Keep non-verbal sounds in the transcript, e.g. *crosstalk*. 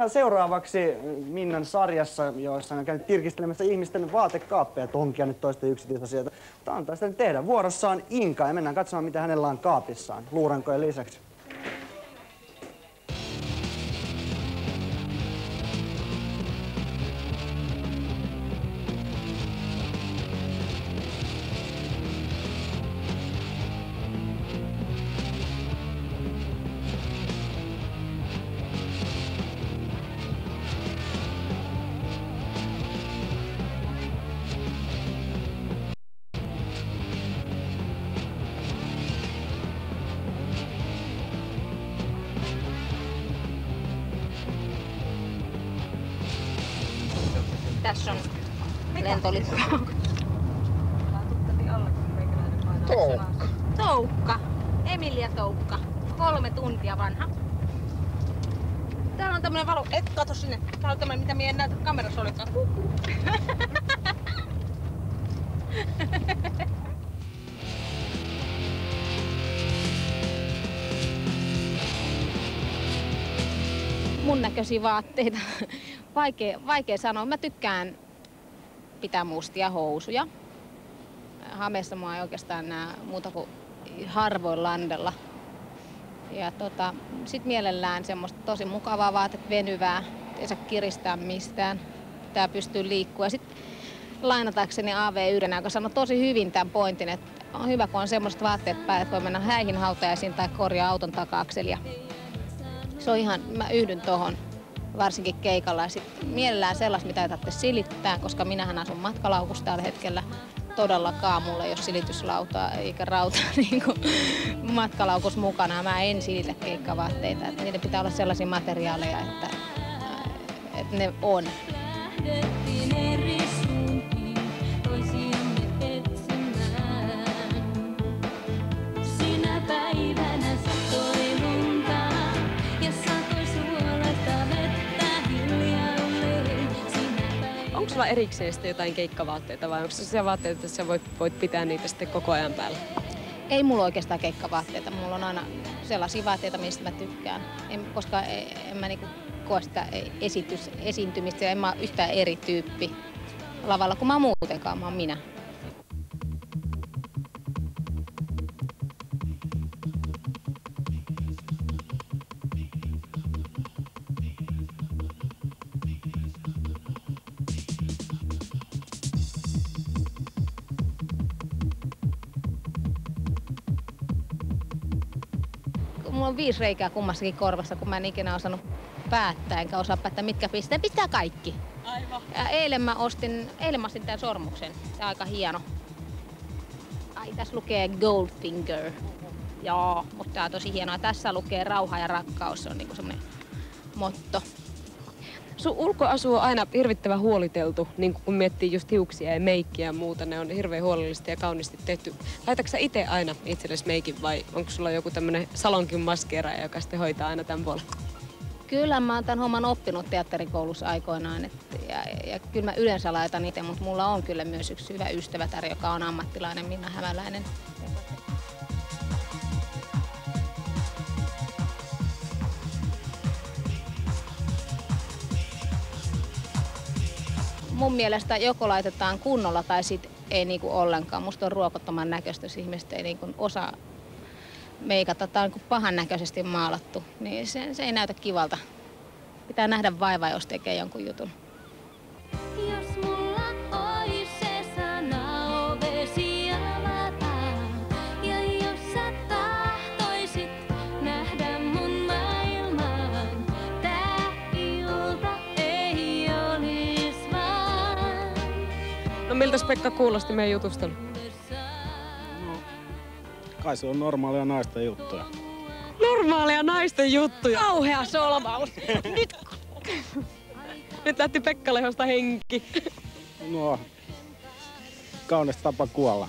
Ja seuraavaksi Minnan sarjassa, joissa on käynyt tirkistelemässä ihmisten vaatekaappeja, tonkia nyt toisten yksityisasioita. Mutta antaa sitä tehdä. Vuorossa on Inka ja mennään katsomaan, mitä hänellä on kaapissaan luurankojen lisäksi. Tässä on lentolippu. Toukka. Toukka. Emilia Toukka. Kolme tuntia vanha. Täällä on tämmönen valo. Et kato sinne. Täällä on tämmönen, mitä minä en näytä kamerassa olekaan. Mun näköisiä vaatteita. Vaikea, vaikea sanoa. Mä tykkään pitää mustia housuja. Hameessa mua ei oikeastaan näe muuta kuin harvoin landella. Ja tota, sit mielellään semmoista tosi mukavaa vaatetta venyvää, ei saa kiristää mistään. Tää pystyy liikkua. Ja sit lainatakseni AV1, joka sanoi tosi hyvin tämän pointin, että on hyvä, kun on semmoiset vaatteet päällä, että voi mennä häihin hautajaisiin tai korjaa auton taka-akselia. Se on ihan, mä yhdyn tohon varsinkin keikalla. Ja sit mielellään sellaista, mitä ei silittää, koska minähän asun matkalaukussa tällä hetkellä. Todellakaan mulla ei ole silityslautaa eikä rauta *laughs* niin matkalaukus mukana. Mä en silitä keikkavaatteita. Että niiden pitää olla sellaisia materiaaleja, että, että ne on. Onko sulla erikseen sitten jotain keikkavaatteita vai onko se sellaisia vaatteita, että sä voit, voit pitää niitä sitten koko ajan päällä? Ei mulla oikeastaan keikkavaatteita. Mulla on aina sellaisia vaatteita, mistä mä tykkään. En, koska en, en mä niinku koe sitä esitys, esiintymistä ja en mä yhtään eri tyyppi lavalla kuin mä muutenkaan. Mä oon minä. Mulla on viisi reikää kummassakin korvassa, kun mä en ikinä osannut päättää, enkä osaa päättää mitkä pistää. Pistää kaikki. Aivan. Ja eilen mä ostin, eilen mä ostin tämän sormuksen. Tää on aika hieno. Ai, tässä lukee Goldfinger. Joo, mutta tää on tosi hienoa. Tässä lukee rauha ja rakkaus. Se on niinku semmonen motto. Sun ulkoasu on aina hirvittävän huoliteltu, niin kun miettii just hiuksia ja meikkiä ja muuta. Ne on hirveän huolellisesti ja kauniisti tehty. Laitatko sä itse aina itsellesi meikin vai onko sulla joku tämmönen salonkin maskeeraaja, joka sitten hoitaa aina tämän puolen? Kyllä mä oon tämän homman oppinut teatterikoulussa aikoinaan. Et, ja, ja, kyllä mä yleensä laitan itse, mutta mulla on kyllä myös yksi hyvä ystävätär, joka on ammattilainen, Minna Hämäläinen. Mun mielestä joko laitetaan kunnolla tai sit ei niinku ollenkaan. Musta on ruokottoman näköistä, jos ihmiset ei niinku osaa meikata tai on niin pahan näköisesti maalattu, niin se, se ei näytä kivalta. Pitää nähdä vaivaa, jos tekee jonkun jutun. No miltäs Pekka kuulosti meidän jutustelu? Kai se on normaalia naisten juttuja. Normaalia naisten juttuja. Kauhea solvaus! *laughs* Nyt Nyt lähti Pekka Lehosta henki. No, kaunis tapa kuolla.